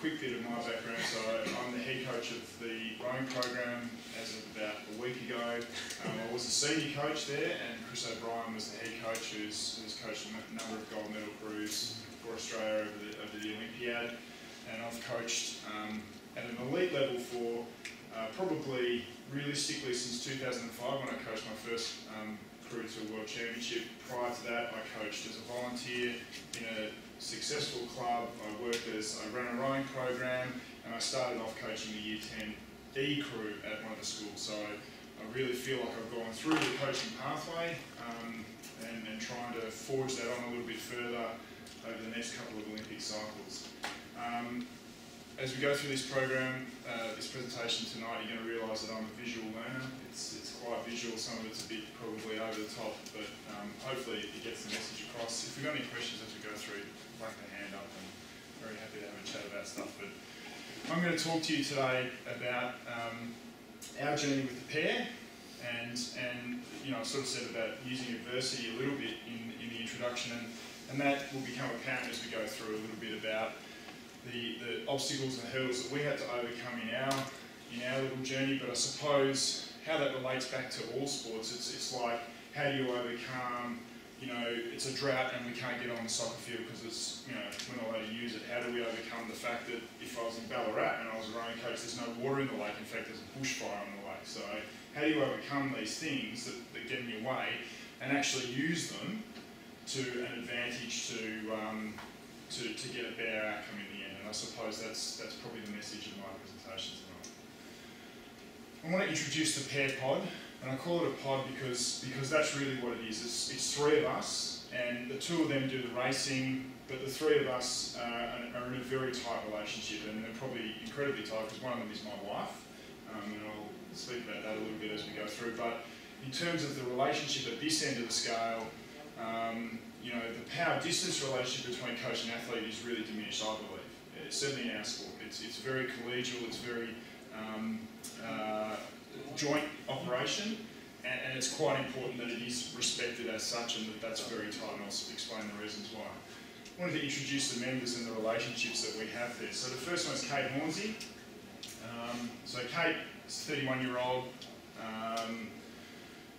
quick bit of my background. So I'm the head coach of the rowing program as of about a week ago. Um, I was the senior coach there, and Chris O'Brien was the head coach, who's, who's coached a number of gold medal crews for Australia over the, over the Olympiad. And I've coached um, at an elite level for uh, probably realistically since 2005 when I coached my first um, crew to a World Championship. Prior to that, I coached as a volunteer in a successful club. I worked as, I ran a rowing program, and I started off coaching the Year 10 E crew at one of the schools. So I, I really feel like I've gone through the coaching pathway um, and, and trying to forge that on a little bit further over the next couple of Olympic cycles. Um, as we go through this program, uh, this presentation tonight, you're going to realise that I'm a visual learner. It's, it's quite visual, some of it's a bit probably over the top, but um, hopefully it gets the message across. If we've got any questions as we go through, whack the hand up. I'm very happy to have a chat about stuff. But I'm going to talk to you today about um, our journey with the pair, and and you know I sort of said about using adversity a little bit in, in the introduction, and, and that will become apparent as we go through a little bit about the, the obstacles and hurdles that we had to overcome in our in our little journey. But I suppose how that relates back to all sports, it's it's like how do you overcome you know, it's a drought and we can't get on the soccer field because it's, you know, we're not allowed to use it. How do we overcome the fact that if I was in Ballarat and I was a rowing coach, there's no water in the lake, in fact there's a bushfire on the lake. So how do you overcome these things that, that get in your way and actually use them to an advantage to, um, to, to get a better outcome in the I suppose that's, that's probably the message of my presentation tonight. I want to introduce the pair pod. And I call it a pod because, because that's really what it is. It's, it's three of us, and the two of them do the racing, but the three of us uh, are in a very tight relationship, and they're probably incredibly tight because one of them is my wife, um, and I'll speak about that a little bit as we go through. But in terms of the relationship at this end of the scale, um, you know, the power distance relationship between coach and athlete is really diminished, I believe. It's certainly in our sport. It's, it's very collegial, it's very um, uh, joint operation, and, and, it's quite important that it is respected as such and that that's very tight, and I'll explain the reasons why. I wanted to introduce the members and the relationships that we have there. So the first one is Kate Hornsey. Um, so Kate is 31 year old. Um,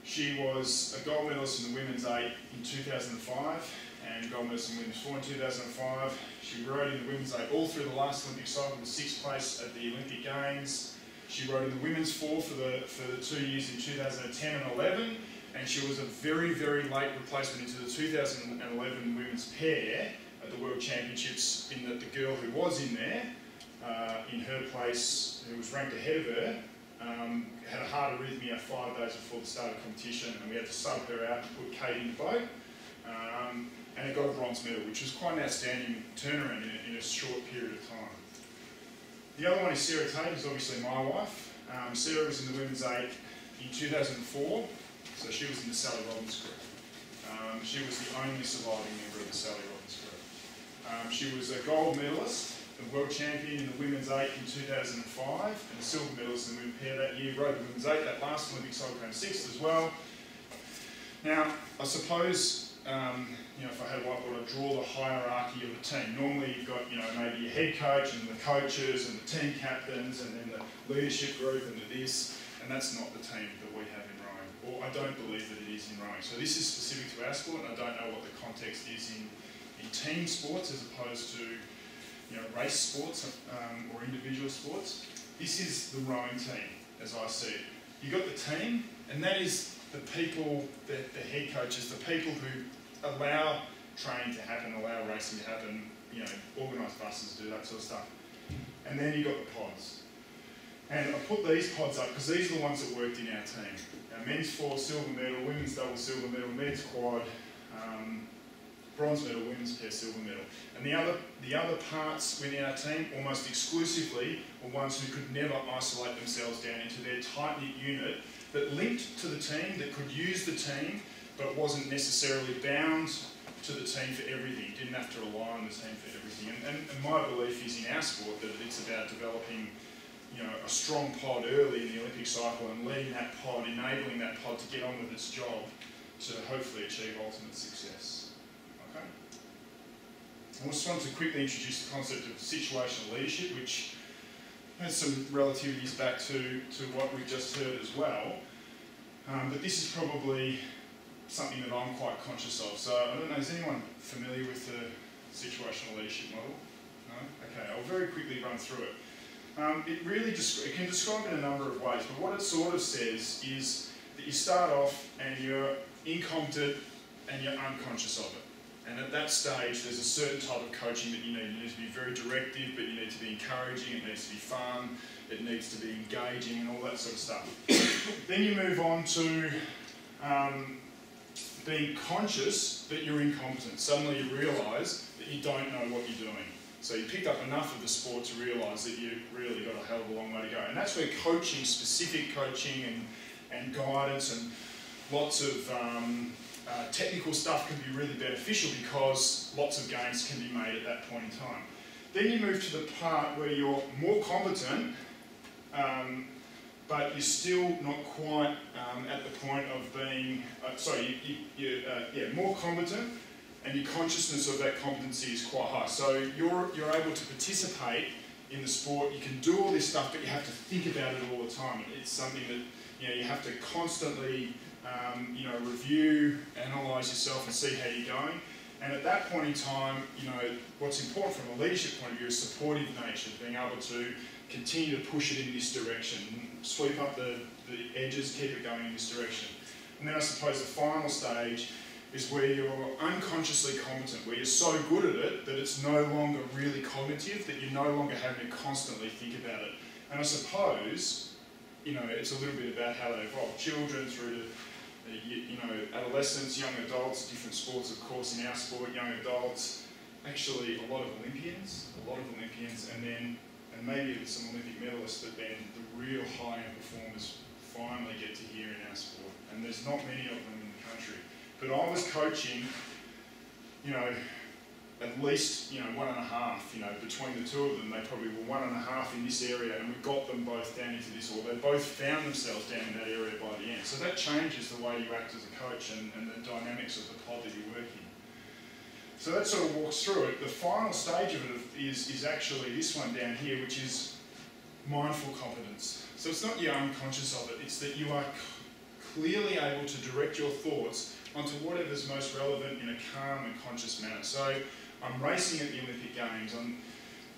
she was a gold medalist in the women's eight in 2005 and gold medalist in women's four in 2005. She rowed in the women's eight all through the last Olympic cycle, was sixth place at the Olympic Games, she rowed in the women's four for the, for the two years in 2010 and 11, and she was a very, very late replacement into the 2011 women's pair at the World Championships in that the girl who was in there, uh, in her place, who was ranked ahead of her, um, had a heart arrhythmia five days before the start of competition, and we had to sub her out and put Kate in the boat. Um, and it got a bronze medal, which was quite an outstanding turnaround in a, in a short period of time. The other one is Sarah Tait, who's obviously my wife. Um, Sarah was in the women's eight in 2004, so she was in the Sally Robbins group. Um, she was the only surviving member of the Sally Robbins group. Um, she was a gold medalist, a world champion in the women's eight in 2005, and a silver medalist in the women's pair that year. Rowed the women's eight that last Olympic cycle ran sixth as well. Now, I suppose um, you know, if I had a whiteboard, I'd draw the hierarchy of a team. Normally you've got, you know, maybe a head coach and the coaches and the team captains and then the leadership group and the this, and that's not the team that we have in rowing, or I don't believe that it is in rowing. So this is specific to our sport, and I don't know what the context is in, in team sports as opposed to, you know, race sports um, or individual sports. This is the rowing team, as I see it. You've got the team, and that is the people, the, the head coaches, the people who allow training to happen, allow racing to happen, you know, organise buses, do that sort of stuff. And then you've got the pods. And I put these pods up because these are the ones that worked in our team. Our men's four silver medal, women's double silver medal, men's quad, um, bronze medal, women's pair silver medal. And the other, the other parts within our team, almost exclusively, were ones who could never isolate themselves down into their tight-knit unit that linked to the team, that could use the team, but wasn't necessarily bound to the team for everything, didn't have to rely on the team for everything. And, and, and my belief is in our sport that it's about developing you know, a strong pod early in the Olympic cycle and leading that pod, enabling that pod to get on with its job to hopefully achieve ultimate success. I just wanted to quickly introduce the concept of situational leadership, which has some relativities back to, to what we've just heard as well. Um, but this is probably something that I'm quite conscious of. So I don't know, is anyone familiar with the situational leadership model? No? Okay, I'll very quickly run through it. Um, it really it can describe it in a number of ways, but what it sort of says is that you start off and you're incompetent and you're unconscious of it. And at that stage, there's a certain type of coaching that you need. You need to be very directive, but you need to be encouraging, it needs to be fun, it needs to be engaging, and all that sort of stuff. then you move on to um, being conscious that you're incompetent. Suddenly you realise that you don't know what you're doing. So you picked up enough of the sport to realise that you've really got a hell of a long way to go. And that's where coaching, specific coaching and, and guidance and lots of um, uh, technical stuff can be really beneficial because lots of gains can be made at that point in time. Then you move to the part where you're more competent, um, but you're still not quite um, at the point of being, uh, sorry, you, you, uh, yeah, more competent, and your consciousness of that competency is quite high. So you're, you're able to participate in the sport. You can do all this stuff, but you have to think about it all the time. It's something that you know you have to constantly um, you know review, analyse yourself, and see how you're going. And at that point in time, you know what's important from a leadership point of view is supportive nature, being able to continue to push it in this direction, sweep up the, the edges, keep it going in this direction. And then I suppose the final stage is where you're unconsciously competent, where you're so good at it that it's no longer really cognitive, that you're no longer having to constantly think about it. And I suppose, you know, it's a little bit about how they evolve. Children through to, you, you know, adolescents, young adults, different sports, of course, in our sport, young adults, actually a lot of Olympians, a lot of Olympians, and then, and maybe some Olympic medalists, but then the real high-end performers finally get to here in our sport. And there's not many of them in the country. But I was coaching, you know, at least, you know, one and a half, you know, between the two of them, they probably were one and a half in this area, and we got them both down into this, or they both found themselves down in that area by the end. So that changes the way you act as a coach and, and the dynamics of the pod that you work in. So that sort of walks through it. The final stage of it is, is actually this one down here, which is mindful competence. So it's not you're unconscious of it, it's that you are clearly able to direct your thoughts onto whatever's most relevant in a calm and conscious manner. So I'm racing at the Olympic Games. I'm,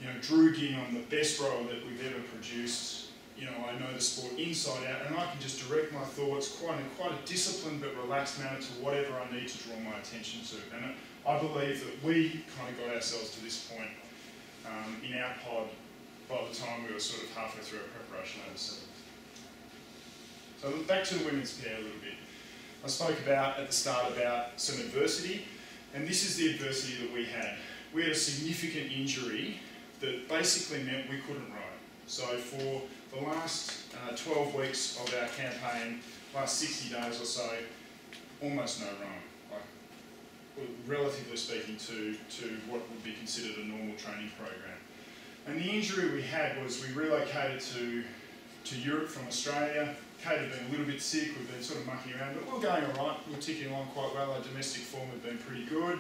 you know, drooging on the best rower that we've ever produced. You know, I know the sport inside out, and I can just direct my thoughts quite in quite a disciplined but relaxed manner to whatever I need to draw my attention to. And I believe that we kind of got ourselves to this point um, in our pod by the time we were sort of halfway through our preparation over seven. So back to the women's pair a little bit. I spoke about at the start about some adversity, and this is the adversity that we had. We had a significant injury that basically meant we couldn't ride. So for the last uh, 12 weeks of our campaign, last 60 days or so, almost no rowing. Like, relatively speaking to, to what would be considered a normal training program. And the injury we had was we relocated to, to Europe from Australia, Kate had been a little bit sick, we've been sort of mucking around, but we're going all right. We're ticking along quite well. Our domestic form had been pretty good.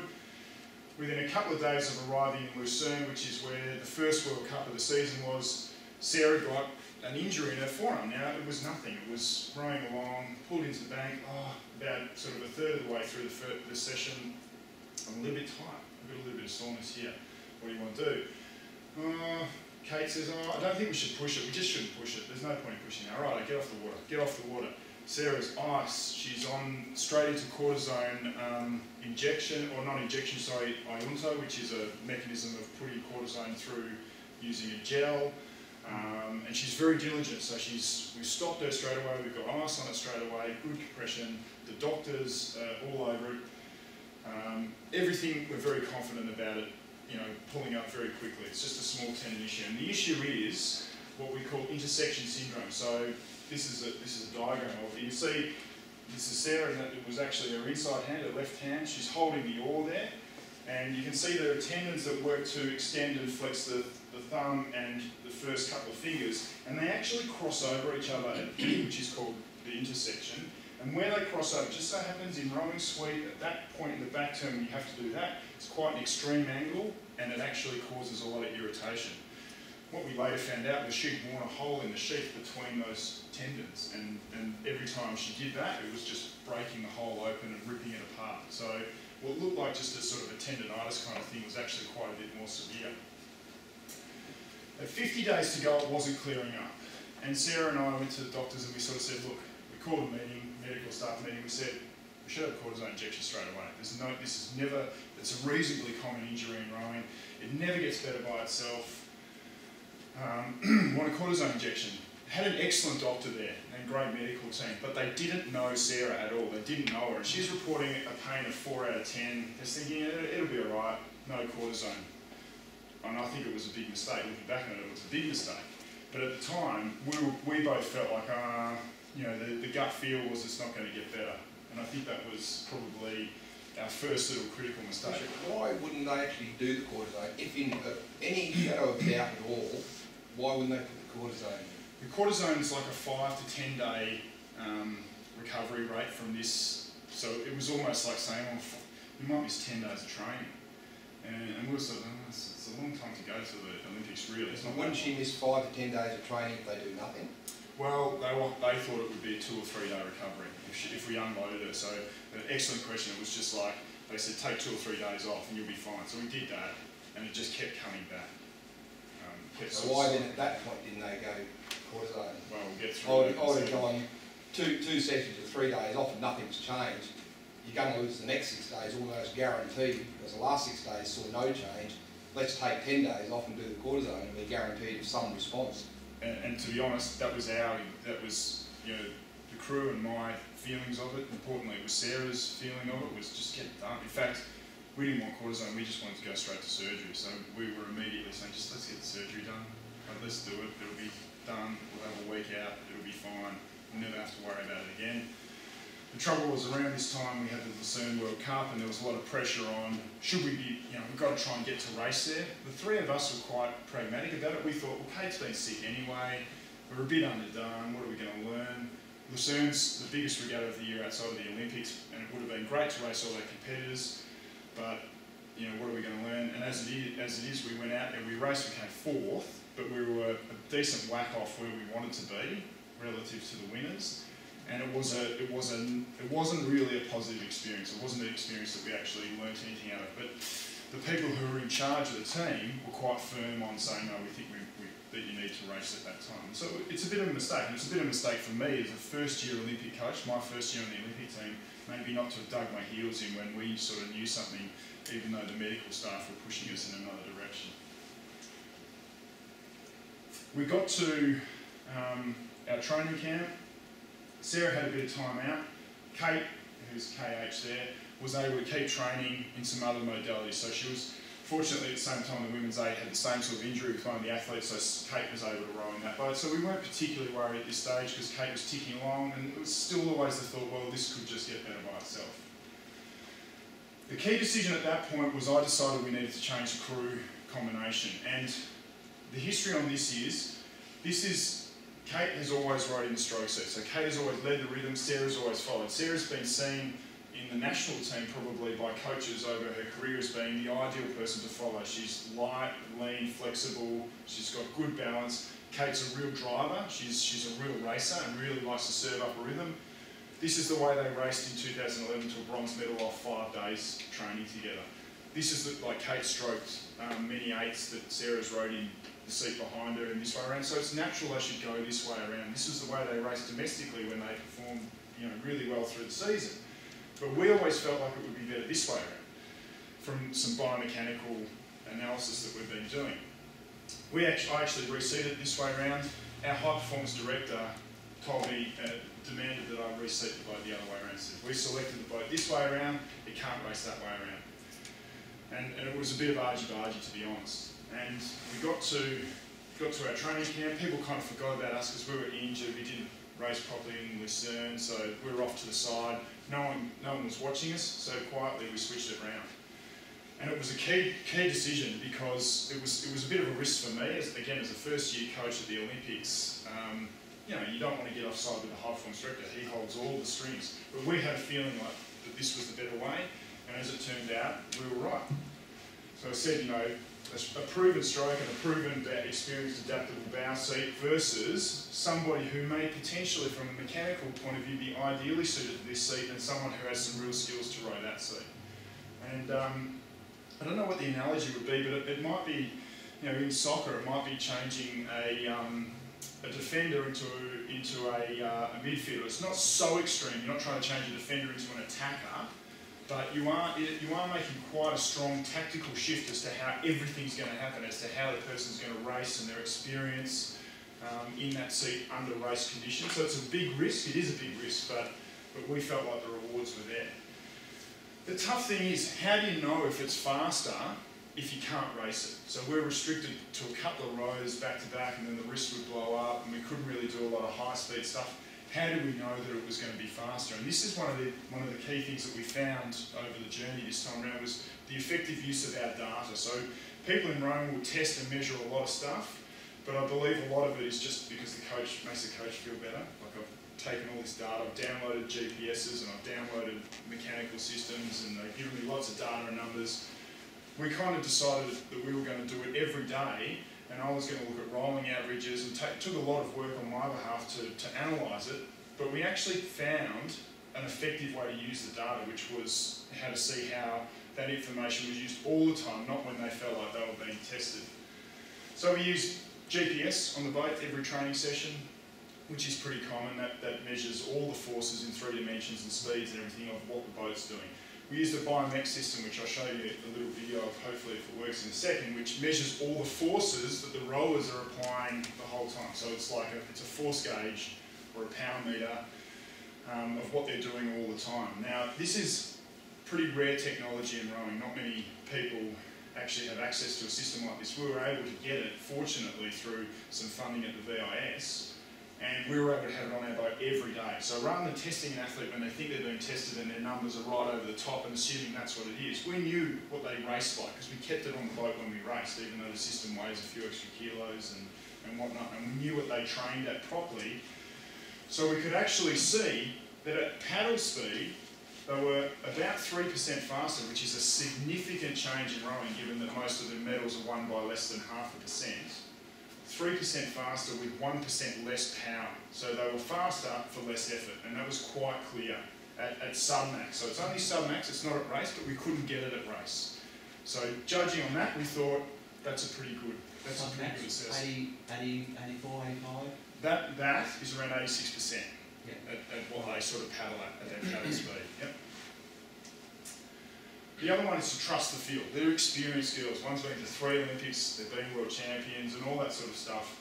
Within a couple of days of arriving in Lucerne, which is where the first World Cup of the season was, Sarah got an injury in her forearm. Now, it was nothing. It was rowing along, pulled into the bank, oh, about sort of a third of the way through the, the session. I'm a little bit tight. I've got a little bit of soreness here. What do you want to do? Uh, Kate says, oh, I don't think we should push it. We just shouldn't push it. There's no point in pushing it. All right, I get off the water. Get off the water. Sarah's ice. She's on straight into cortisone um, injection, or not injection, sorry, IUNTO, which is a mechanism of putting cortisone through using a gel. Um, and she's very diligent, so she's we stopped her straight away. We've got ice on it straight away, good compression. The doctors uh, all over it. Um, everything we're very confident about it you know, pulling up very quickly. It's just a small tendon issue. And the issue is what we call intersection syndrome. So this is a, this is a diagram of it. You see, this is Sarah, and it was actually her inside hand, her left hand. She's holding the oar there. And you can see there are tendons that work to extend and flex the, the thumb and the first couple of fingers. And they actually cross over each other, which is called the intersection. And where they cross over, just so happens in rowing sweep, at that point in the back turn, when you have to do that, it's quite an extreme angle and it actually causes a lot of irritation. What we later found out was she'd worn a hole in the sheath between those tendons, and, and every time she did that, it was just breaking the hole open and ripping it apart. So what looked like just a sort of a tendonitis kind of thing was actually quite a bit more severe. At 50 days to go, it wasn't clearing up. And Sarah and I went to the doctors and we sort of said, look, we called a meeting, medical staff meeting, we said, we should have a cortisone injection straight away. There's no, this is never, it's a reasonably common injury in rowing. It never gets better by itself. Um, want a cortisone injection. Had an excellent doctor there and great medical team, but they didn't know Sarah at all. They didn't know her. And she's reporting a pain of 4 out of 10. They're thinking, it'll, it'll be all right, no cortisone. And I think it was a big mistake. Looking back on it, it was a big mistake. But at the time, we, were, we both felt like, ah, uh, you know, the, the gut feel was it's not going to get better. And I think that was probably our first little critical mistake. Why wouldn't they actually do the cortisone? If in uh, any shadow of doubt at all, why wouldn't they put the cortisone in? The cortisone is like a five to ten day um, recovery rate from this. So it was almost like saying, well, you might miss 10 days of training. And, and we were sort of, oh, it's, it's, a long time to go to the Olympics, really. It's not wouldn't she miss five to 10 days of training if they do nothing? Well, they, were, they thought it would be a two or three day recovery if, she, if we unloaded her. So, an excellent question. It was just like, they said, take two or three days off and you'll be fine. So we did that, and it just kept coming back. Um, kept so why then at that point didn't they go cortisone? Well, we'll get through I would, have gone two, two sessions of three days off and nothing's changed. You're going to lose the next six days almost guaranteed because the last six days saw no change. Let's take 10 days off and do the cortisone and we're guaranteed some response and, and, to be honest, that was our, that was, you know, the crew and my feelings of it. Importantly, it was Sarah's feeling of it, was just get it done. In fact, we didn't want cortisone, we just wanted to go straight to surgery. So we were immediately saying, just let's get the surgery done. let's do it, it'll be done, we'll have a week out, it'll be fine. We'll never have to worry about it again. The trouble was around this time we had the Lucerne World Cup and there was a lot of pressure on, should we be, you know, we've got to try and get to race there. The three of us were quite pragmatic about it. We thought, well, Kate's been sick anyway, we're a bit underdone, what are we going to learn? Lucerne's the biggest regatta of the year outside of the Olympics and it would have been great to race all our competitors, but you know, what are we going to learn? And as it is, as it is we went out and we raced, we came fourth, but we were a decent whack off where we wanted to be relative to the winners and it was a it was a it wasn't really a positive experience. It wasn't an experience that we actually learnt anything out of. But the people who were in charge of the team were quite firm on saying, no, we think we, we, that you need to race at that time. So it's a bit of a mistake. And it's a bit of a mistake for me as a first year Olympic coach, my first year on the Olympic team, maybe not to have dug my heels in when we sort of knew something, even though the medical staff were pushing us in another direction. We got to um, our training camp Sarah had a bit of time out. Kate, who's KH there, was able to keep training in some other modalities. So she was, fortunately at the same time, the women's eight had the same sort of injury with one of the athletes, so Kate was able to row in that boat. So we weren't particularly worried at this stage because Kate was ticking along and it was still always the thought, well, this could just get better by itself. The key decision at that point was I decided we needed to change the crew combination. And the history on this is, this is Kate has always rowed in the stroke seat. So Kate has always led the rhythm, Sarah's always followed. Sarah's been seen in the national team probably by coaches over her career as being the ideal person to follow. She's light, lean, flexible, she's got good balance. Kate's a real driver, she's, she's a real racer and really likes to serve up a rhythm. This is the way they raced in 2011 to a bronze medal off five days training together. This is the, like Kate stroked um, many eights that Sarah's rowed in the seat behind her and this way around. So it's natural they should go this way around. This is the way they race domestically when they perform you know, really well through the season. But we always felt like it would be better this way around from some biomechanical analysis that we've been doing. We actually, I actually reseated this way around. Our high performance director told me, uh, demanded that I reseat the boat the other way around. So if we selected the boat this way around, it can't race that way around. And, and it was a bit of argy-bargy to be honest. And we got to got to our training camp. People kind of forgot about us because we were injured. We didn't race properly in Lucerne, so we were off to the side. No one, no one was watching us, so quietly we switched it around. And it was a key, key decision because it was, it was a bit of a risk for me, as, again, as a first year coach at the Olympics. Um, you know, you don't want to get offside with the high performance director. He holds all the strings. But we had a feeling like that this was the better way, and as it turned out, we were right. So I said, you know, a, a proven stroke and a proven experienced adaptable bow seat versus somebody who may potentially, from a mechanical point of view, be ideally suited to this seat and someone who has some real skills to row that seat. And um, I don't know what the analogy would be, but it, it, might be, you know, in soccer, it might be changing a, um, a defender into into a, uh, a midfielder. It's not so extreme. You're not trying to change a defender into an attacker, but you are you are making quite a strong tactical shift as to how everything's going to happen, as to how the person's going to race and their experience um, in that seat under race conditions. So it's a big risk. It is a big risk, but but we felt like the rewards were there. The tough thing is, how do you know if it's faster if you can't race it? So we're restricted to a couple of rows back to back, and then the wrist would blow up, and we couldn't really do a lot of high speed stuff how do we know that it was going to be faster? And this is one of the one of the key things that we found over the journey this time around was the effective use of our data. So people in Rome will test and measure a lot of stuff, but I believe a lot of it is just because the coach makes the coach feel better. Like I've taken all this data, I've downloaded GPSs and I've downloaded mechanical systems and they've given me lots of data and numbers. We kind of decided that we were going to do it every day and I was going to look at rolling averages and take, took a lot of work on my behalf to, to analyse it, but we actually found an effective way to use the data, which was how to see how that information was used all the time, not when they felt like they were being tested. So we used GPS on the boat every training session, which is pretty common. That, that measures all the forces in three dimensions and speeds and everything of what the boat's doing. We used a Biomech system, which I'll show you a little video of, hopefully if it works in a second, which measures all the forces that the rowers are applying the whole time. So it's like a, it's a force gauge or a power meter um, of what they're doing all the time. Now, this is pretty rare technology in rowing. Not many people actually have access to a system like this. We were able to get it, fortunately, through some funding at the VIS and we were able to have it on our boat every day. So rather than testing an athlete when they think they're being tested and their numbers are right over the top and assuming that's what it is, we knew what they raced like because we kept it on the boat when we raced, even though the system weighs a few extra kilos and, and whatnot, and we knew what they trained at properly. So we could actually see that at paddle speed, they were about 3% faster, which is a significant change in rowing given that most of the medals are won by less than half a percent. 3% faster with 1% less power. So they were faster for less effort, and that was quite clear at, at sub-max. So it's only sub-max, it's not at race, but we couldn't get it at race. So judging on that, we thought that's a pretty good, that's a pretty good assessment. 80, 80, 84, 85? That, that is around 86% yeah. at, at what they sort of paddle at, at their paddle speed. Yep. The other one is to trust the field. They're experienced girls. One's been to three Olympics, they've been world champions and all that sort of stuff.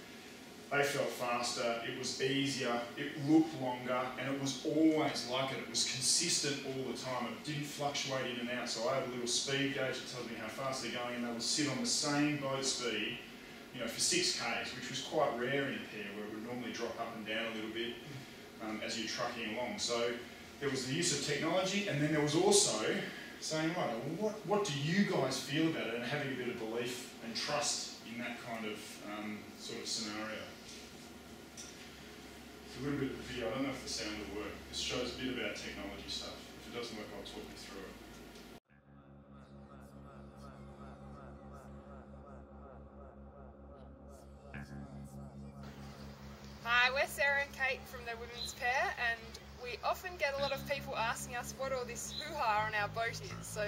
They felt faster, it was easier, it looked longer, and it was always like it. It was consistent all the time. It didn't fluctuate in and out. So I have a little speed gauge that tells me how fast they're going, and they will sit on the same boat speed, you know, for six Ks, which was quite rare in a pair, where it would normally drop up and down a little bit um, as you're trucking along. So there was the use of technology, and then there was also saying, right, well, what, what do you guys feel about it and having a bit of belief and trust in that kind of um, sort of scenario. It's a little bit of a video, I don't know if the sound will work. This shows a bit about technology stuff. If it doesn't work, I'll talk you through it. Hi, we're Sarah and Kate from the Women's Pair and we often get a lot of people asking us what all this hoo-ha on our boat is. So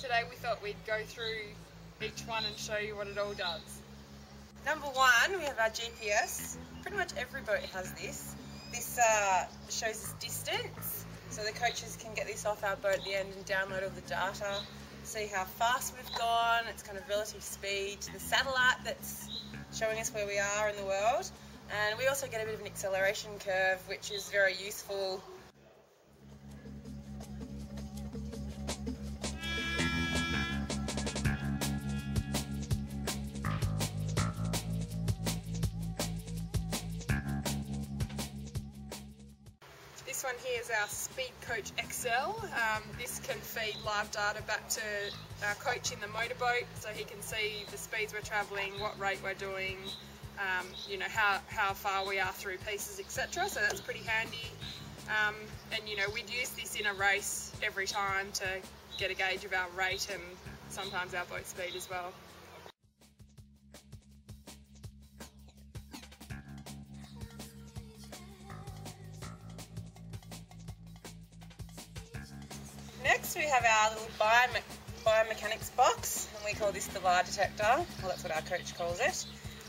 today we thought we'd go through each one and show you what it all does. Number one, we have our GPS. Pretty much every boat has this. This uh, shows us distance, so the coaches can get this off our boat at the end and download all the data, see how fast we've gone, its kind of relative speed to the satellite that's showing us where we are in the world. And we also get a bit of an acceleration curve, which is very useful This one here is our Speed Coach XL. Um, this can feed live data back to our coach in the motorboat so he can see the speeds we're travelling, what rate we're doing, um, you know, how, how far we are through pieces, etc. So that's pretty handy. Um, and you know, we'd use this in a race every time to get a gauge of our rate and sometimes our boat speed as well. Next we have our little biome biomechanics box and we call this the lie detector. Well that's what our coach calls it.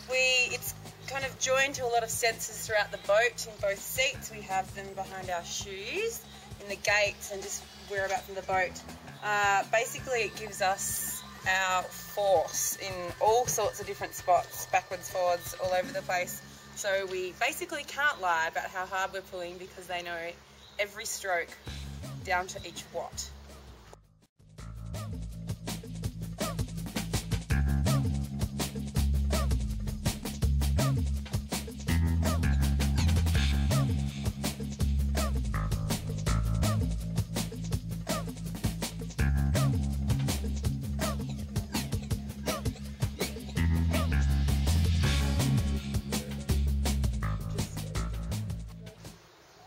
We it's kind of joined to a lot of sensors throughout the boat in both seats. We have them behind our shoes, in the gates and just whereabouts in the boat. Uh, basically it gives us our force in all sorts of different spots, backwards, forwards, all over the place. So we basically can't lie about how hard we're pulling because they know every stroke down to each watt.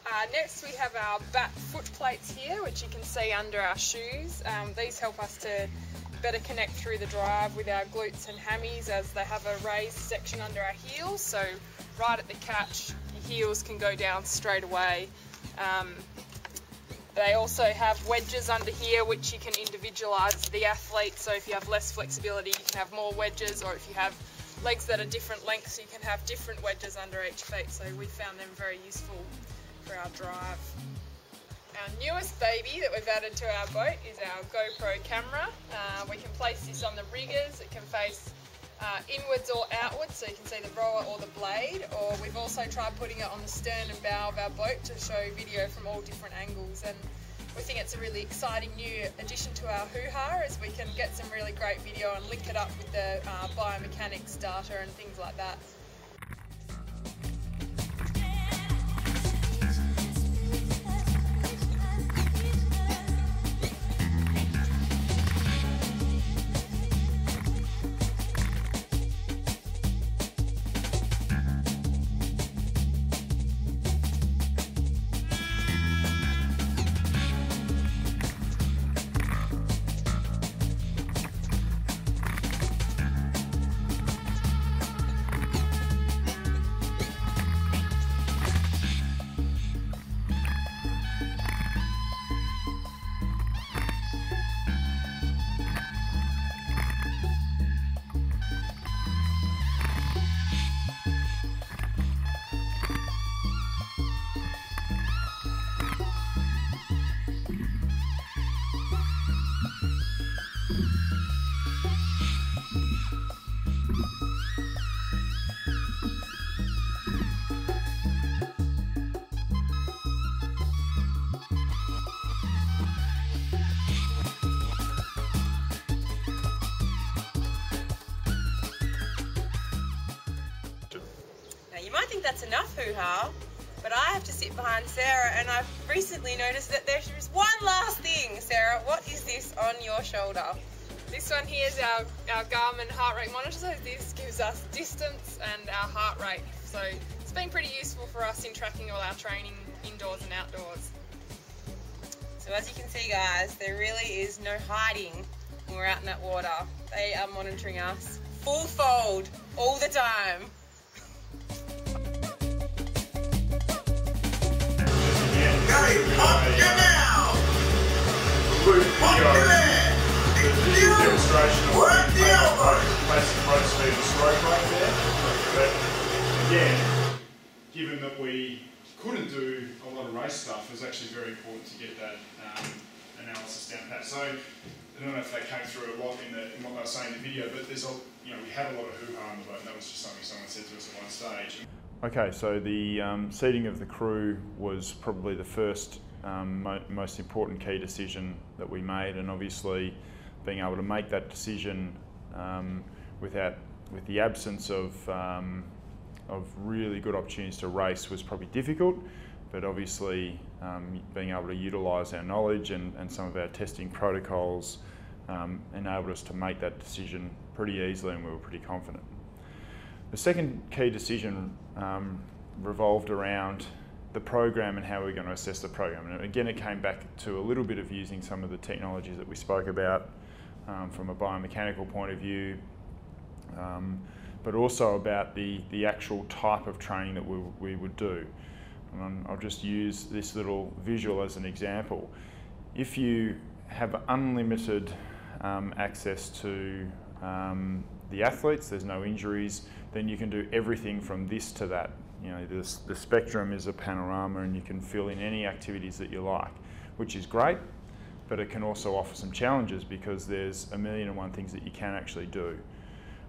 Uh, next we have our bat which you can see under our shoes. Um, these help us to better connect through the drive with our glutes and hammies as they have a raised section under our heels. So right at the catch, your heels can go down straight away. Um, they also have wedges under here which you can individualise the athlete. So if you have less flexibility, you can have more wedges, or if you have legs that are different lengths, you can have different wedges under each feet. So we found them very useful for our drive. Our newest baby that we've added to our boat is our GoPro camera. Uh, we can place this on the riggers, it can face uh, inwards or outwards so you can see the rower or the blade or we've also tried putting it on the stern and bow of our boat to show video from all different angles and we think it's a really exciting new addition to our hoo-ha as we can get some really great video and link it up with the uh, biomechanics data and things like that. Behind Sarah and I've recently noticed that there's one last thing. Sarah, what is this on your shoulder? This one here is our, our Garmin heart rate monitor. So this gives us distance and our heart rate. So it's been pretty useful for us in tracking all our training indoors and outdoors. So as you can see guys, there really is no hiding when we're out in that water. They are monitoring us full fold all the time. Demonstration of what basic boat speed and stroke rate there. But again, given that we couldn't do a lot of race stuff, it was actually very important to get that um, analysis down pat. So I don't know if that came through a lot in, the, in what they were saying in the video, but there's a, you know, we had a lot of hoo-ha on the boat, and that was just something someone said to us at one stage. Okay, so the um, seating of the crew was probably the first um, mo most important key decision that we made, and obviously being able to make that decision um, without with the absence of um, of really good opportunities to race was probably difficult, but obviously um, being able to utilise our knowledge and, and some of our testing protocols um, enabled us to make that decision pretty easily, and we were pretty confident. The second key decision um, revolved around the program and how we're going to assess the program. And again, it came back to a little bit of using some of the technologies that we spoke about um, from a biomechanical point of view, um, but also about the, the actual type of training that we, we would do. And I'll just use this little visual as an example. If you have unlimited um, access to um, the athletes, there's no injuries, then you can do everything from this to that. You know, this, the spectrum is a panorama and you can fill in any activities that you like, which is great, but it can also offer some challenges because there's a million and one things that you can actually do.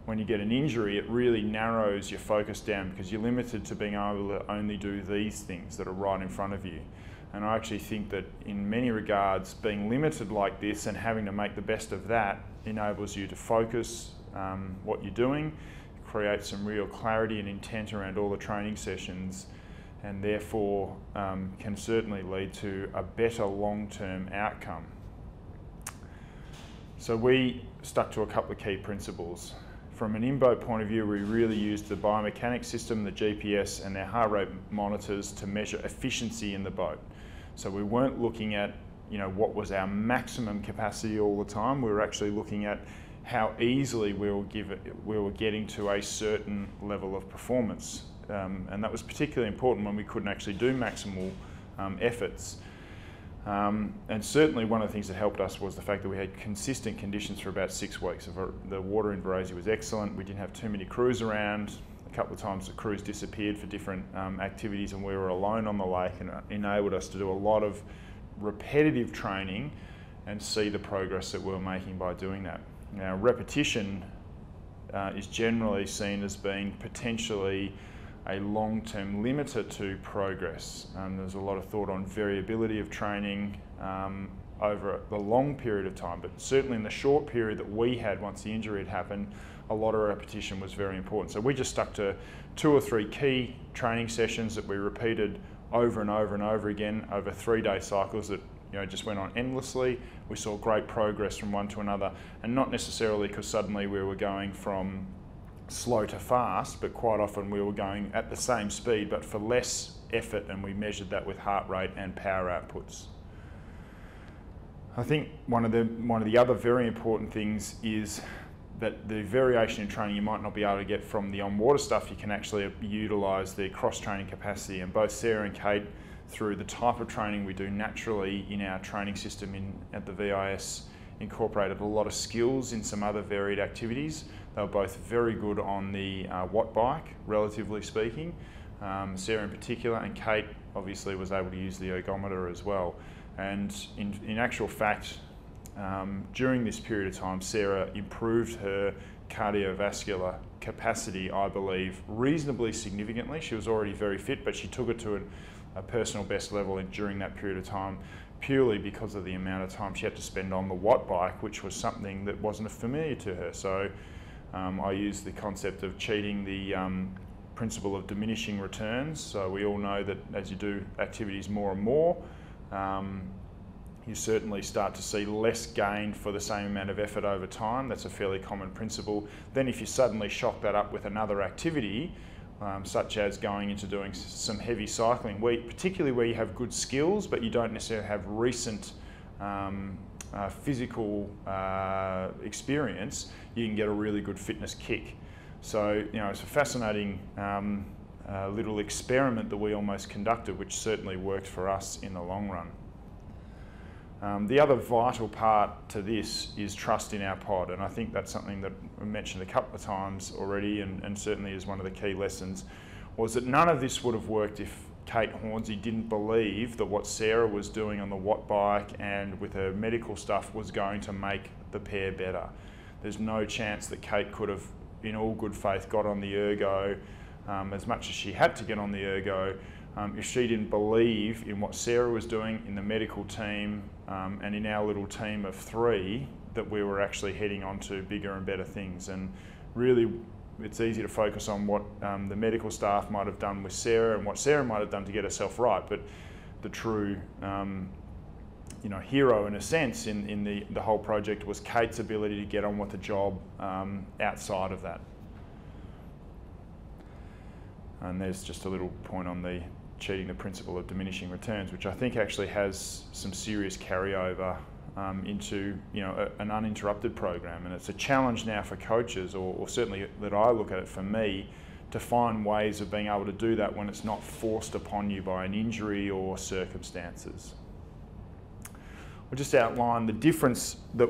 When you get an injury, it really narrows your focus down because you're limited to being able to only do these things that are right in front of you. And I actually think that in many regards, being limited like this and having to make the best of that enables you to focus um, what you're doing create some real clarity and intent around all the training sessions and therefore um, can certainly lead to a better long-term outcome. So we stuck to a couple of key principles. From an in-boat point of view, we really used the biomechanics system, the GPS and their heart rate monitors to measure efficiency in the boat. So we weren't looking at you know, what was our maximum capacity all the time. We were actually looking at how easily we were, give we were getting to a certain level of performance. Um, and that was particularly important when we couldn't actually do maximal um, efforts. Um, and certainly one of the things that helped us was the fact that we had consistent conditions for about six weeks. The water in Varese was excellent. We didn't have too many crews around. A couple of times the crews disappeared for different um, activities and we were alone on the lake and enabled us to do a lot of repetitive training and see the progress that we were making by doing that. Now, repetition uh, is generally seen as being potentially a long-term limiter to progress. Um, there's a lot of thought on variability of training um, over the long period of time, but certainly in the short period that we had once the injury had happened, a lot of repetition was very important. So we just stuck to two or three key training sessions that we repeated over and over and over again over three-day cycles that you know, just went on endlessly. We saw great progress from one to another, and not necessarily because suddenly we were going from slow to fast, but quite often we were going at the same speed, but for less effort, and we measured that with heart rate and power outputs. I think one of the one of the other very important things is that the variation in training you might not be able to get from the on-water stuff, you can actually utilise the cross-training capacity. And both Sarah and Kate through the type of training we do naturally in our training system in, at the VIS incorporated a lot of skills in some other varied activities. They were both very good on the uh, watt bike, relatively speaking. Um, Sarah in particular, and Kate obviously was able to use the ergometer as well. And in, in actual fact, um, during this period of time, Sarah improved her cardiovascular capacity, I believe, reasonably significantly. She was already very fit, but she took it to an a personal best level in, during that period of time purely because of the amount of time she had to spend on the watt bike, which was something that wasn't familiar to her. So um, I use the concept of cheating the um, principle of diminishing returns. So we all know that as you do activities more and more, um, you certainly start to see less gain for the same amount of effort over time. That's a fairly common principle. Then if you suddenly shock that up with another activity, um, such as going into doing some heavy cycling, where, particularly where you have good skills but you don't necessarily have recent um, uh, physical uh, experience, you can get a really good fitness kick. So, you know, it's a fascinating um, uh, little experiment that we almost conducted, which certainly worked for us in the long run. Um, the other vital part to this is trust in our pod, and I think that's something that we mentioned a couple of times already, and, and certainly is one of the key lessons, was that none of this would have worked if Kate Hornsey didn't believe that what Sarah was doing on the Watt bike and with her medical stuff was going to make the pair better. There's no chance that Kate could have, in all good faith, got on the ergo um, as much as she had to get on the ergo um, if she didn't believe in what Sarah was doing in the medical team um, and in our little team of three, that we were actually heading on to bigger and better things. And really, it's easy to focus on what um, the medical staff might have done with Sarah and what Sarah might have done to get herself right, but the true um, you know, hero in a sense in, in the, the whole project was Kate's ability to get on with the job um, outside of that. And there's just a little point on the cheating the principle of diminishing returns, which I think actually has some serious carryover um, into you know a, an uninterrupted program. And it's a challenge now for coaches, or, or certainly that I look at it for me, to find ways of being able to do that when it's not forced upon you by an injury or circumstances. I'll just outline the difference that,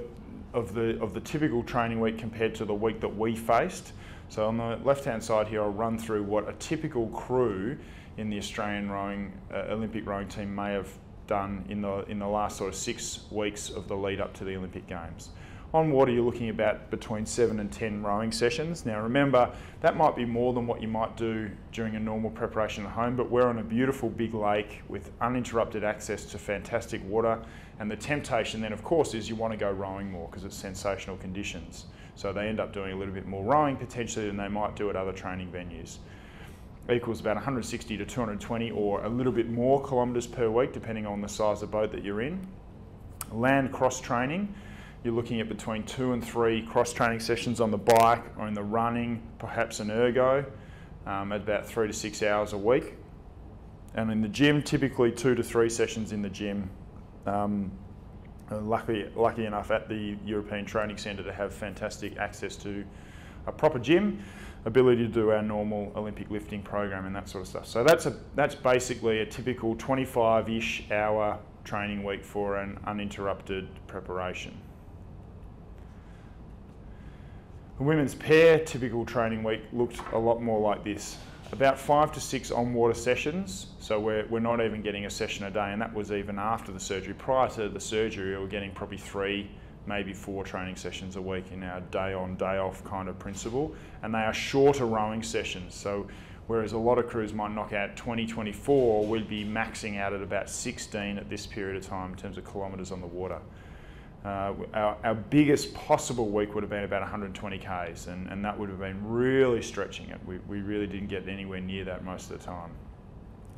of, the, of the typical training week compared to the week that we faced. So on the left-hand side here, I'll run through what a typical crew in the Australian rowing uh, Olympic rowing team may have done in the in the last sort of six weeks of the lead up to the Olympic Games. On water, you're looking about between seven and ten rowing sessions. Now, remember that might be more than what you might do during a normal preparation at home, but we're on a beautiful big lake with uninterrupted access to fantastic water. And the temptation then, of course, is you want to go rowing more because it's sensational conditions. So they end up doing a little bit more rowing potentially than they might do at other training venues equals about 160 to 220 or a little bit more kilometres per week depending on the size of boat that you're in. Land cross training, you're looking at between two and three cross training sessions on the bike or in the running, perhaps an ergo, um, at about three to six hours a week. And in the gym, typically two to three sessions in the gym. Um, lucky, lucky enough at the European Training Centre to have fantastic access to a proper gym ability to do our normal Olympic lifting program and that sort of stuff. So that's a that's basically a typical 25-ish hour training week for an uninterrupted preparation. The women's pair typical training week looked a lot more like this. About five to six on-water sessions, so we're, we're not even getting a session a day, and that was even after the surgery. Prior to the surgery, we were getting probably three maybe four training sessions a week in our day on, day off kind of principle. And they are shorter rowing sessions. So whereas a lot of crews might knock out 20, 24, we'd be maxing out at about 16 at this period of time in terms of kilometres on the water. Uh, our, our, biggest possible week would have been about 120 k's, and, and that would have been really stretching it. We, we really didn't get anywhere near that most of the time.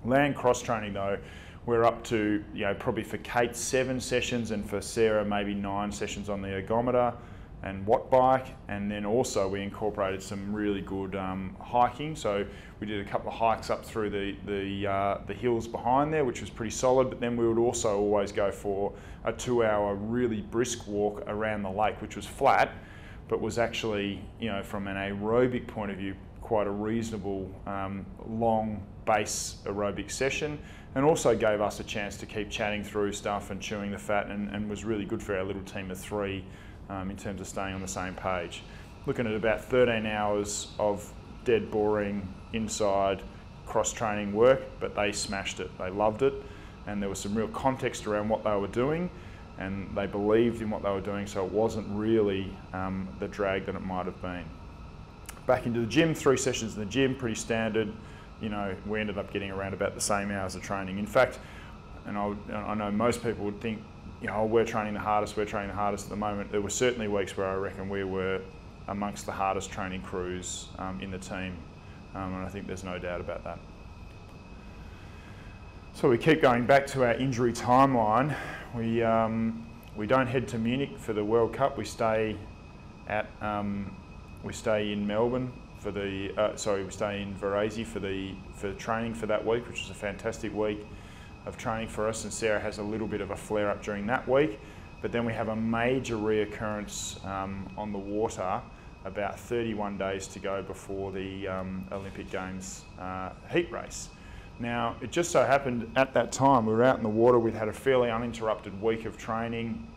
Land cross training, though, we're up to, you know, probably for Kate, seven sessions, and for Sarah, maybe nine sessions on the ergometer and watt bike. And then also we incorporated some really good um, hiking. So we did a couple of hikes up through the, the, uh, the hills behind there, which was pretty solid. But then we would also always go for a two hour really brisk walk around the lake, which was flat, but was actually, you know, from an aerobic point of view, quite a reasonable um, long base aerobic session and also gave us a chance to keep chatting through stuff and chewing the fat and, and was really good for our little team of three um, in terms of staying on the same page. Looking at about 13 hours of dead boring inside cross training work, but they smashed it. They loved it, and there was some real context around what they were doing, and they believed in what they were doing, so it wasn't really um, the drag that it might have been. Back into the gym, three sessions in the gym, pretty standard you know, we ended up getting around about the same hours of training. In fact, and I, I know most people would think, you know, oh, we're training the hardest, we're training the hardest at the moment. There were certainly weeks where I reckon we were amongst the hardest training crews um, in the team, um, and I think there's no doubt about that. So we keep going back to our injury timeline. We, um, we don't head to Munich for the World Cup. We stay at um, we stay in Melbourne for the uh, sorry we stay in Varese for the for training for that week, which was a fantastic week of training for us. And Sarah has a little bit of a flare up during that week, but then we have a major reoccurrence um, on the water about 31 days to go before the um, Olympic Games uh, heat race. Now, it just so happened at that time we were out in the water, we'd had a fairly uninterrupted week of training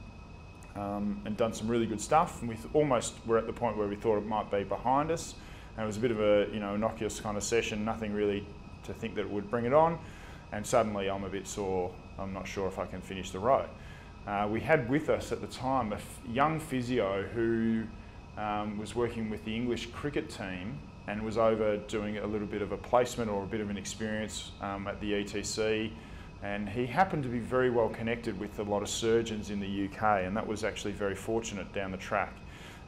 um, and done some really good stuff. And we almost were at the point where we thought it might be behind us. And it was a bit of a you know innocuous kind of session, nothing really to think that it would bring it on. And suddenly I'm a bit sore. I'm not sure if I can finish the row. Uh, we had with us at the time a young physio who um, was working with the English cricket team and was over doing a little bit of a placement or a bit of an experience um, at the ETC. And he happened to be very well connected with a lot of surgeons in the UK, and that was actually very fortunate down the track.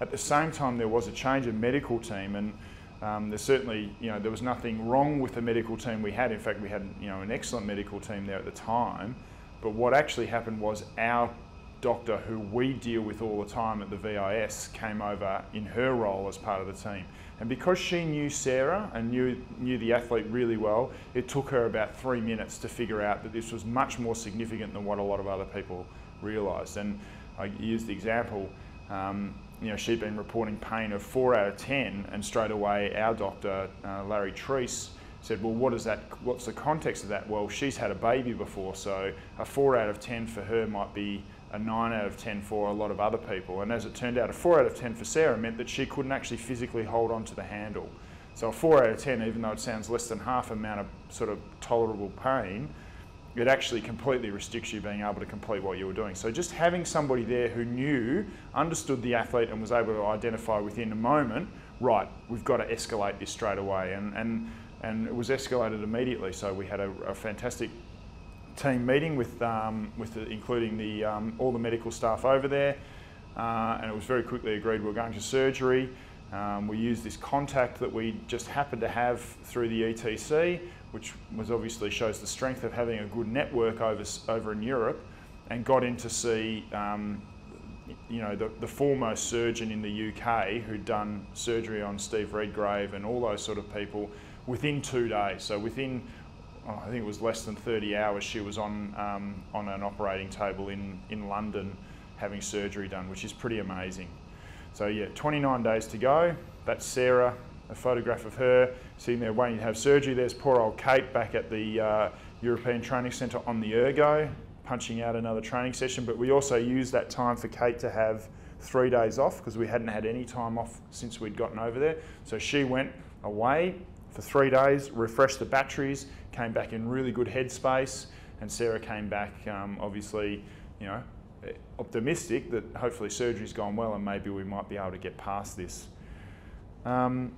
At the same time, there was a change of medical team, and um, there's certainly, you know, there was nothing wrong with the medical team we had. In fact, we had, you know, an excellent medical team there at the time. But what actually happened was our doctor who we deal with all the time at the VIS came over in her role as part of the team. And because she knew Sarah and knew, knew the athlete really well, it took her about three minutes to figure out that this was much more significant than what a lot of other people realised. And I use the example, um, you know, she'd been reporting pain of four out of 10, and straight away our doctor, uh, Larry Treese, said, well, what is that, what's the context of that? Well, she's had a baby before, so a four out of 10 for her might be a 9 out of 10 for a lot of other people. And as it turned out, a 4 out of 10 for Sarah meant that she couldn't actually physically hold on to the handle. So a 4 out of 10, even though it sounds less than half amount of sort of tolerable pain, it actually completely restricts you being able to complete what you were doing. So just having somebody there who knew, understood the athlete and was able to identify within a moment, right, we've got to escalate this straight away. And, and, and it was escalated immediately. So we had a, a fantastic team meeting with, um, with the, including the, um, all the medical staff over there, uh, and it was very quickly agreed we were going to surgery. Um, we used this contact that we just happened to have through the ETC, which was obviously shows the strength of having a good network over, over in Europe, and got in to see um, you know, the, the foremost surgeon in the UK who'd done surgery on Steve Redgrave and all those sort of people within two days. So within oh, I think it was less than 30 hours, she was on, um, on an operating table in, in London having surgery done, which is pretty amazing. So yeah, 29 days to go. That's Sarah, a photograph of her sitting there waiting to have surgery. There's poor old Kate back at the uh, European Training Centre on the ergo, punching out another training session. But we also used that time for Kate to have three days off because we hadn't had any time off since we'd gotten over there. So she went away for three days, refreshed the batteries, came back in really good headspace, and Sarah came back, um, obviously, you know, optimistic that hopefully surgery's gone well and maybe we might be able to get past this. Um,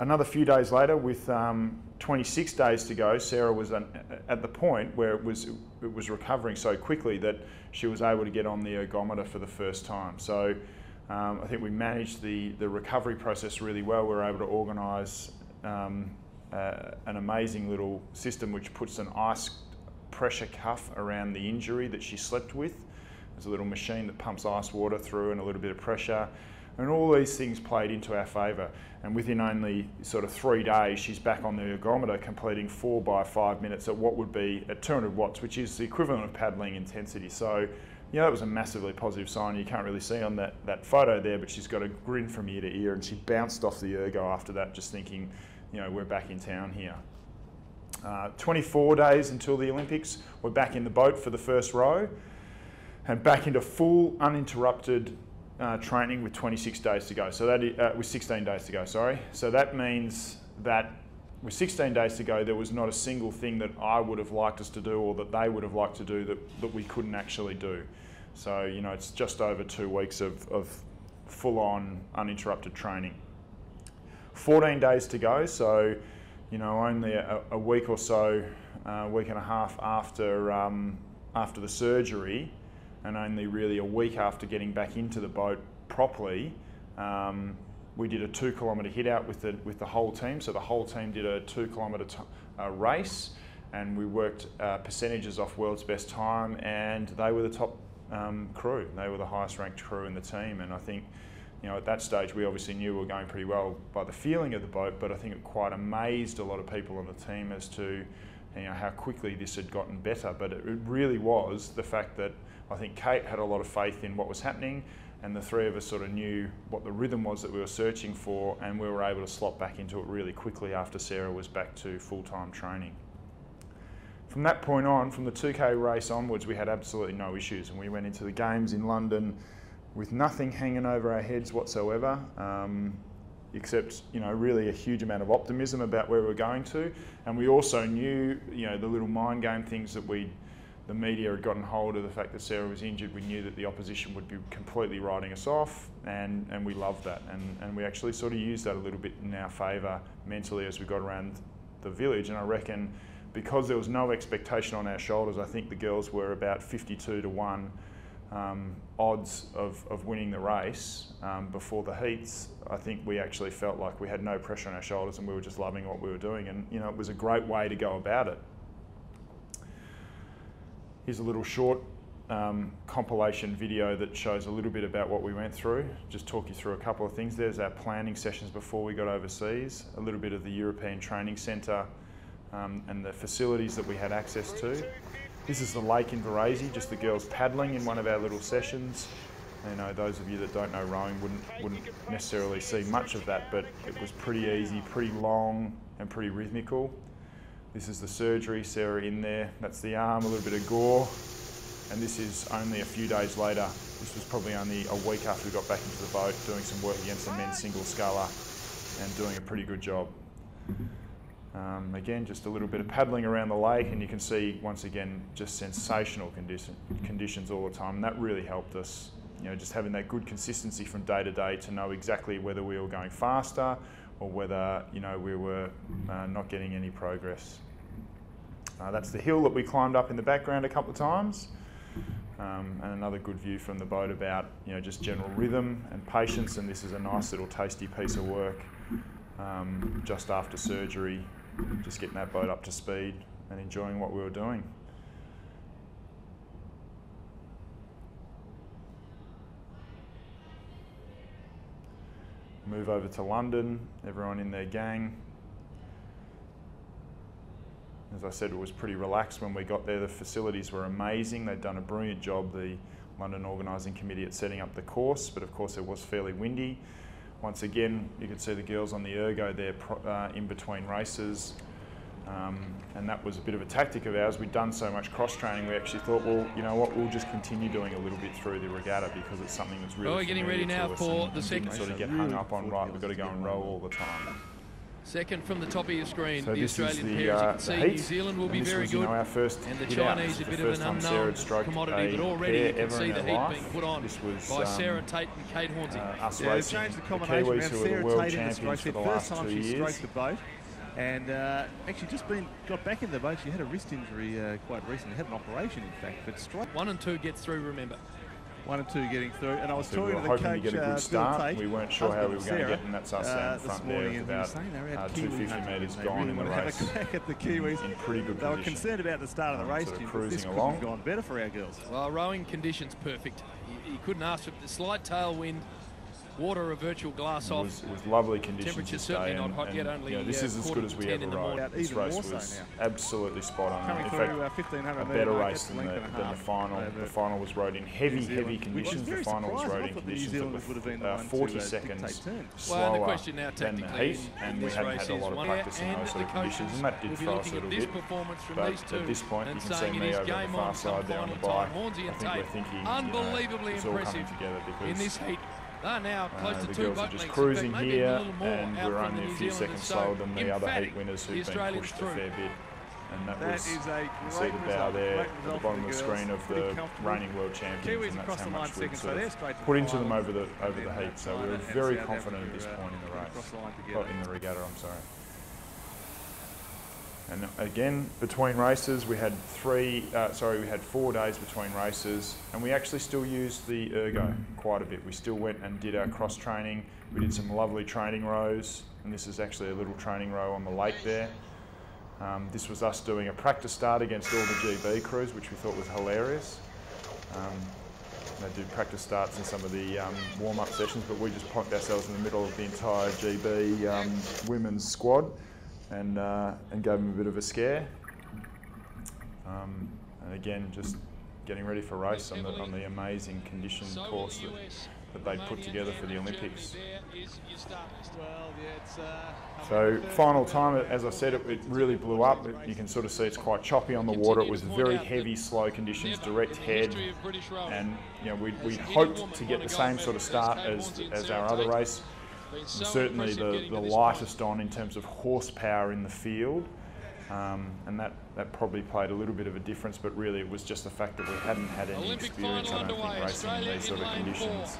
another few days later, with um, 26 days to go, Sarah was at the point where it was it was recovering so quickly that she was able to get on the ergometer for the first time. So um, I think we managed the the recovery process really well. We were able to organise um, uh, an amazing little system which puts an ice pressure cuff around the injury that she slept with. There's a little machine that pumps ice water through and a little bit of pressure. And all these things played into our favour. And within only sort of three days, she's back on the ergometer, completing four by five minutes at what would be at 200 watts, which is the equivalent of paddling intensity. So, you know, that was a massively positive sign. You can't really see on that, that photo there, but she's got a grin from ear to ear, and she bounced off the ergo after that, just thinking, you know, we're back in town here. Uh, 24 days until the Olympics, we're back in the boat for the first row and back into full uninterrupted uh, training with 26 days to go. So that is, uh, with 16 days to go, sorry. So that means that with 16 days to go, there was not a single thing that I would have liked us to do or that they would have liked to do that, that we couldn't actually do. So, you know, it's just over two weeks of, of full on uninterrupted training. 14 days to go, so you know only a, a week or so, a uh, week and a half after um, after the surgery, and only really a week after getting back into the boat properly, um, we did a two kilometre hit out with the with the whole team. So the whole team did a two kilometre uh, race, and we worked uh, percentages off world's best time, and they were the top um, crew. They were the highest ranked crew in the team, and I think you know, at that stage, we obviously knew we were going pretty well by the feeling of the boat, but I think it quite amazed a lot of people on the team as to you know, how quickly this had gotten better. But it really was the fact that I think Kate had a lot of faith in what was happening, and the three of us sort of knew what the rhythm was that we were searching for, and we were able to slot back into it really quickly after Sarah was back to full time training. From that point on, from the 2K race onwards, we had absolutely no issues, and we went into the games in London with nothing hanging over our heads whatsoever, um, except you know really a huge amount of optimism about where we're going to. And we also knew you know the little mind game things that we the media had gotten hold of the fact that Sarah was injured. We knew that the opposition would be completely writing us off, and, and we loved that. And, and we actually sort of used that a little bit in our favour mentally as we got around the village. And I reckon because there was no expectation on our shoulders, I think the girls were about 52 to 1 um, odds of, of winning the race um, before the heats, I think we actually felt like we had no pressure on our shoulders and we were just loving what we were doing. And, you know, it was a great way to go about it. Here's a little short um, compilation video that shows a little bit about what we went through. Just talk you through a couple of things. There's our planning sessions before we got overseas, a little bit of the European Training Centre um, and the facilities that we had access to. This is the lake in Varese, just the girls paddling in one of our little sessions. You know, those of you that don't know rowing wouldn't wouldn't necessarily see much of that, but it was pretty easy, pretty long, and pretty rhythmical. This is the surgery, Sarah in there. That's the arm, a little bit of gore. And this is only a few days later. This was probably only a week after we got back into the boat, doing some work against the men's single sculler and doing a pretty good job. Um, again, just a little bit of paddling around the lake, and you can see once again just sensational condition, conditions all the time. And that really helped us, you know, just having that good consistency from day to day to know exactly whether we were going faster or whether you know we were uh, not getting any progress. Uh, that's the hill that we climbed up in the background a couple of times. Um, and another good view from the boat about you know just general rhythm and patience and this is a nice little tasty piece of work um, just after surgery just getting that boat up to speed and enjoying what we were doing. Move over to London, everyone in their gang. As I said, it was pretty relaxed when we got there. The facilities were amazing. They'd done a brilliant job, the London Organising Committee, at setting up the course, but of course it was fairly windy. Once again, you could see the girls on the ergo there uh, in between races. Um, and that was a bit of a tactic of ours. We'd done so much cross training, we actually thought, well, you know what, we'll just continue doing a little bit through the regatta because it's something that's really. Well, we're getting ready now for the second. Sort of get hung up on right. We've got to go and row all the time. Second from the top of your screen, so the Australian the, pair, as you uh, can see. New Zealand will be very was, good. You know, our first and the Chinese out. a bit the of an unknown commodity, but already you can see the heat life. being put on this was, by um, Sarah Tait and Kate Hornsey. Uh, yeah, they've changed the the combination Kiwis around the Sarah world Tait in this champions race. for The the first time two she years. stroked the boat and uh, actually just been got back in the boat. She had a wrist injury uh, quite recently, had an operation in fact, but straight One and two gets through, remember. One and two getting through. And I was So we talking were to the coach, to get a uh, good Bill start. Tait, we weren't sure how we were husband going to get, and that's us Sarah, down uh, this front there morning, with and about saying they were uh, 250 metres gone really in the want to have race. a crack at the Kiwis. In pretty good They were concerned about the start of the Um, race, sort of Jim, but this cruising couldn't along. have gone better for our girls. Well, rowing conditions perfect. You, you couldn't ask for the slight tailwind, water a virtual glass It off. was, it was lovely conditions Temperature certainly day, not and, hot and, yet, only, you know, this uh, is as good as we ever rowed. This race so was now. absolutely spot on. Coming In through fact, uh, 1500 a better race than the, length and a than the final. over The final was rowed in heavy, heavy conditions. The final was rowed in thought the New conditions that Zealanders would have been the were uh, 40 uh, seconds dictate turns. Well, the slower question now than the heat, and we this hadn't had a lot of one practice in those the sort of conditions, coaches and that did will throw us a little bit. But at this point, you and can see me is over the game far on come side there on the bike. time. I and think we're thinking, you know, unbelievably it's all coming impressive together because in this heat. They're now close uh, to the two girls are just cruising fact, here, a little more and we're only a few Zealanders. seconds So slower than the other emphatic, heat winners who've been Australians pushed a through. fair bit. And that, That was, is a you see the bow result, there at the bottom for of the the screen of the reigning world champions, Kiwis and that's how much we'd second, so sort of straight put into them over the over the heat. So we China were very confident at this uh, point in the race. across the line Oh, together. in the regatta, I'm sorry. And again, between races, we had three, uh, sorry, we had four days between races, and we actually still used the ergo quite a bit. We still went and did our cross training. We did some lovely training rows, and this is actually a little training row on the lake there. Um, this was us doing a practice start against all the GB crews, which we thought was hilarious. Um, they do practice starts in some of the um, warm-up sessions, but we just plonked ourselves in the middle of the entire GB um, women's squad and, uh, and gave him a bit of a scare. Um, and again, just getting ready for race on the, on the amazing condition course that, that they put together for the Olympics. So final time, as I said, it, it really blew up. It- you can sort of see it's quite choppy on the water. It was very heavy, slow conditions, direct head, and you know we we hoped to get the same sort of start as as our other race. And certainly the, the lightest on in terms of horsepower in the field. Um, and that, that probably played a little bit of a difference, but really it was just the fact that we hadn't had any Olympic experience, I don't think, underway. racing in Australia these sort of lane conditions.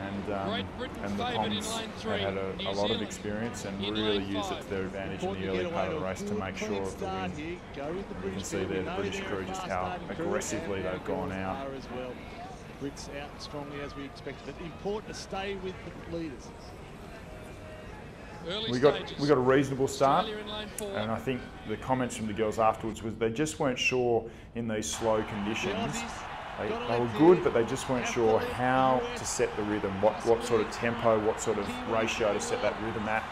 And, um, Britain and the favoured in Poms lane had had a, a lot of experience and really used it to their advantage in the early part of the race to make sure of the win. here. Go with the You can see there the British crew just how aggressively they've gone girls out. are as well. Brits out strongly as we expected. But important to stay with the leaders. Early We got stages. we got a reasonable start, Australia in lane four. and I think the comments from the girls afterwards was they just weren't sure in these slow conditions They, they were good, but they just weren't sure how to set the rhythm, what, what sort of tempo, what sort of ratio to set that rhythm at.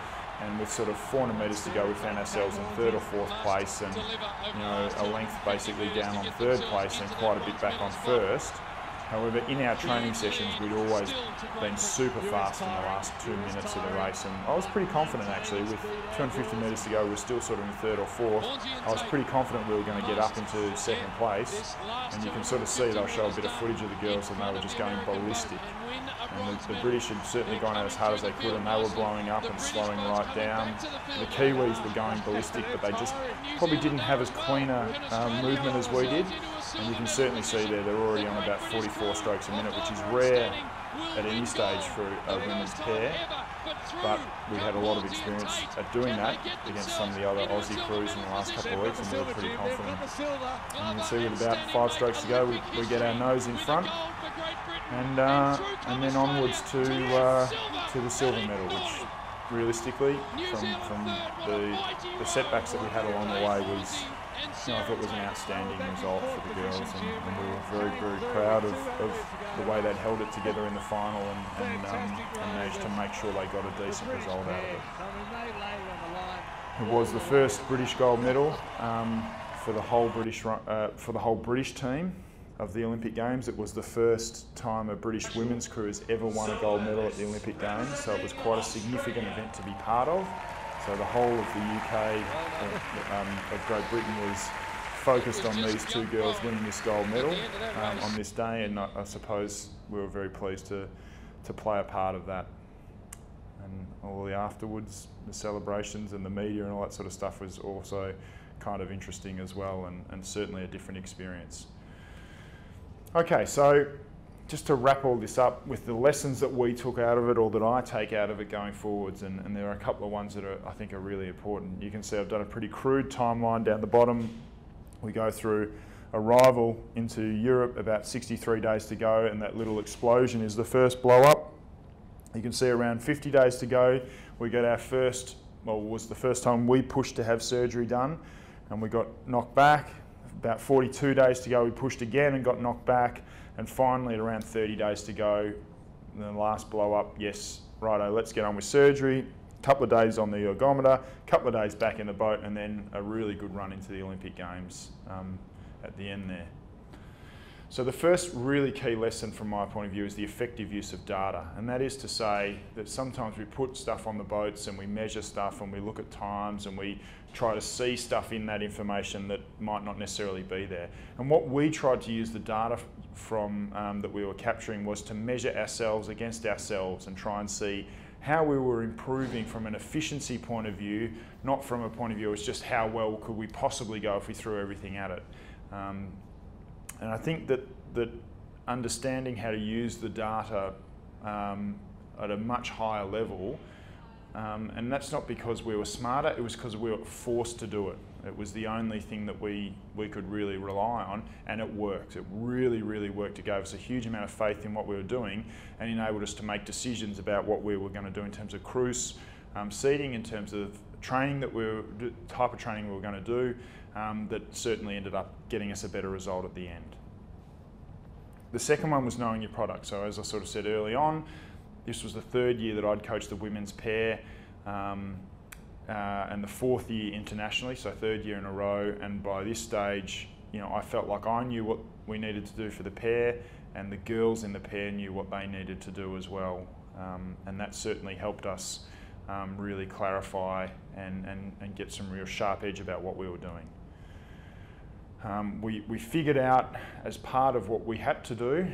And with sort of 400 metres to go, we found ourselves in third or fourth place, and you know a length basically down on third place, and quite a bit back on first. However, in our training sessions, we'd always been super fast in the last two minutes of the race, and I was pretty confident actually. With 250 metres to go, we were still sort of in third or fourth. I was pretty confident we were going to get up into second place, and you can sort of see they'll show a bit of footage of the girls, and they were just going ballistic. And the, the, British had certainly gone out as hard as they could, and they were blowing up and slowing right down. The Kiwis were going ballistic, but they just probably didn't have as clean a um, movement as we did. And you can certainly see there they're already on about 44 strokes a minute, which is rare at any stage for a women's pair. But we had a lot of experience at doing that against some of the other Aussie crews in the last couple of weeks, and we were pretty confident. And you can see with about five strokes to go, we, we get our nose in front, and uh, and then onwards to uh, to the silver medal, which realistically, from from the the setbacks that we had along the way, was you know, I thought was an outstanding result for the girls, and, and we were very, very proud of, of, the way they'd held it together in the final and, and, um, and, managed to make sure they got a decent result out of it. It was the first British gold medal um, for the whole British uh, for the whole British team of the Olympic Games. It was the first time a British women's crew has ever won a gold medal at the Olympic Games, so it was quite a significant event to be part of. So the whole of the UK, uh, um, of Great Britain was focused on these two girls winning this gold medal um, on this day, and I, I, suppose we were very pleased to, to play a part of that. And all the afterwards, the celebrations and the media and all that sort of stuff was also kind of interesting as well, and, and certainly a different experience. Okay, so just to wrap all this up with the lessons that we took out of it or that I take out of it going forwards, and, and, there are a couple of ones that are, I think are really important. You can see I've done a pretty crude timeline down the bottom. We go through arrival into Europe, about 63 days to go, and that little explosion is the first blow up. You can see around 50 days to go, we get our first, well, was the first time we pushed to have surgery done, and we got knocked back. About 42 days to go, we pushed again and got knocked back. And finally, at around 30 days to go, the last blow up, yes, righto, let's get on with surgery. A couple of days on the ergometer, a couple of days back in the boat, and then a really good run into the Olympic Games um, at the end there. So the first really key lesson from my point of view is the effective use of data. And that is to say that sometimes we put stuff on the boats and we measure stuff and we look at times and we try to see stuff in that information that might not necessarily be there. And what we tried to use the data from um, that we were capturing was to measure ourselves against ourselves and try and see how we were improving from an efficiency point of view, not from a point of view, it's just how well could we possibly go if we threw everything at it. Um, and I think that, that understanding how to use the data um, at a much higher level, um, and that's not because we were smarter, it was because we were forced to do it. It was the only thing that we, we could really rely on, and it worked. It really, really worked. It gave us a huge amount of faith in what we were doing and enabled us to make decisions about what we were going to do in terms of cruise um, seating, in terms of training that we were, type of training we were going to do, um, that certainly ended up getting us a better result at the end. The second one was knowing your product. So as I sort of said early on, this was the third year that I'd coached the women's pair. Um, uh, and the fourth year internationally, so third year in a row. And by this stage, you know, I felt like I knew what we needed to do for the pair, and the girls in the pair knew what they needed to do as well. Um, and that certainly helped us um, really clarify and, and, and get some real sharp edge about what we were doing. Um, we, we figured out as part of what we had to do,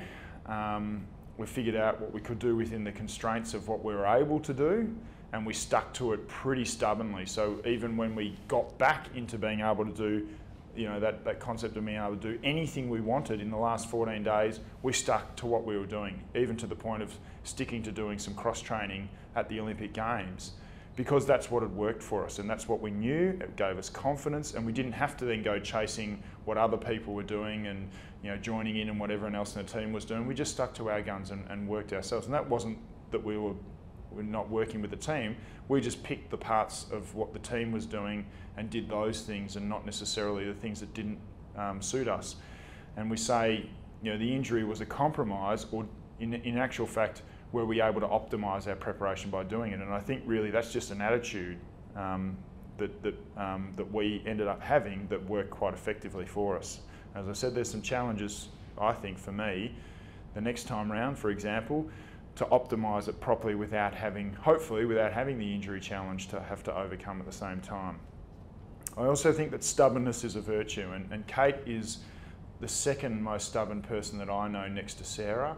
um, we figured out what we could do within the constraints of what we were able to do and we stuck to it pretty stubbornly. So even when we got back into being able to do, you know, that, that concept of being able to do anything we wanted in the last 14 days, we stuck to what we were doing, even to the point of sticking to doing some cross training at the Olympic Games because that's what had worked for us and that's what we knew. It gave us confidence and we didn't have to then go chasing what other people were doing and you know joining in and what everyone else in the team was doing. We just stuck to our guns and, and worked ourselves. And that wasn't that we were we're not working with the team. We just picked the parts of what the team was doing and did those things and not necessarily the things that didn't um, suit us. And we say you know, the injury was a compromise, or in, in actual fact, were we able to optimise our preparation by doing it? And I think really that's just an attitude um, that, that, um, that we ended up having that worked quite effectively for us. As I said, there's some challenges, I think, for me, the next time round, for example, to optimise it properly without having, hopefully, without having the injury challenge to have to overcome at the same time. I also think that stubbornness is a virtue, and, and Kate is the second most stubborn person that I know next to Sarah,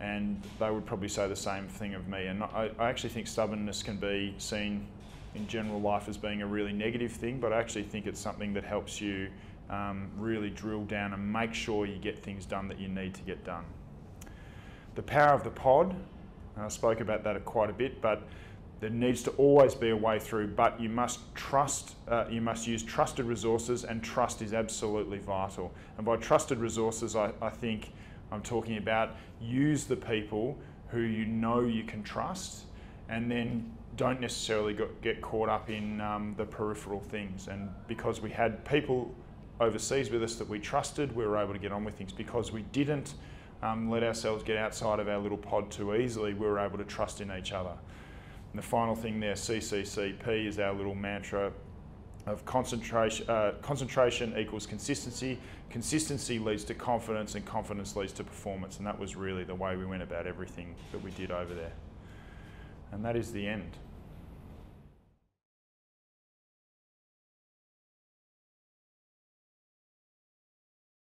and they would probably say the same thing of me. And I, I actually think stubbornness can be seen in general life as being a really negative thing, but I actually think it's something that helps you um, really drill down and make sure you get things done that you need to get done. The power of the pod, and I spoke about that quite a bit, but there needs to always be a way through, but you must trust, uh, you must use trusted resources, and trust is absolutely vital. And by trusted resources, I, I think I'm talking about use the people who you know you can trust, and then don't necessarily get caught up in um, the peripheral things. And because we had people overseas with us that we trusted, we were able to get on with things. Because we didn't um, let ourselves get outside of our little pod too easily, we were able to trust in each other. And the final thing there, CCCP, is our little mantra of concentration, uh, concentration equals consistency. Consistency leads to confidence, and confidence leads to performance. And that was really the way we went about everything that we did over there. And that is the end.